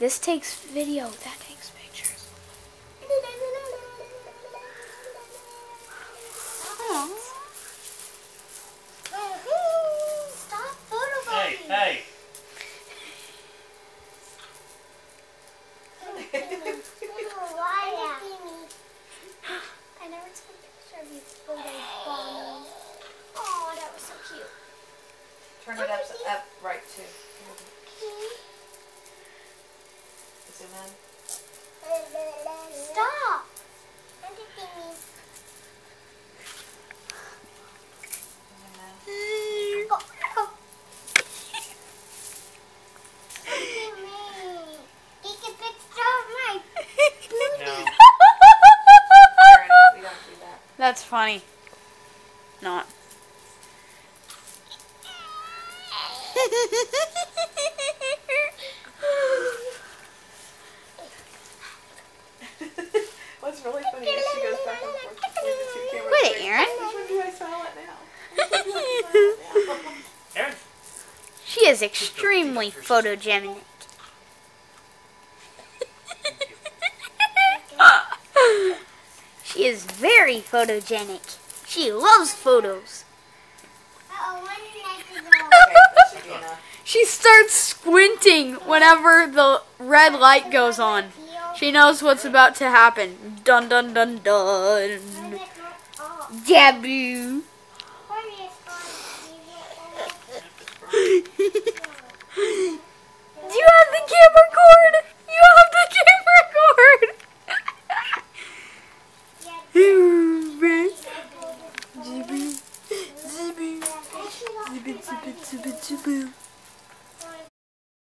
This takes video. That takes pictures. Stop Hey, hey. I never took a picture of you photobombing. Oh, that was so cute. Turn it up, up right too. Zoom in. Stop. Zoom in. Go, go. Take a picture of my No. Aaron, we don't do that. That's funny. Not. What's really funny is she goes back and forth between the two cameras. Quit it, like, Aaron. Which one do I smile at now? Which one do I smile at now? Aaron. She is extremely photogenic. she is very photogenic. She loves photos. Okay, that should be enough. She starts squinting whenever the red light goes on. She knows what's about to happen. Dun dun dun dun. Jabu. you have the camera cord? You have the camera cord! Zibby, zibby, zibby, zibby, zibby, zibby.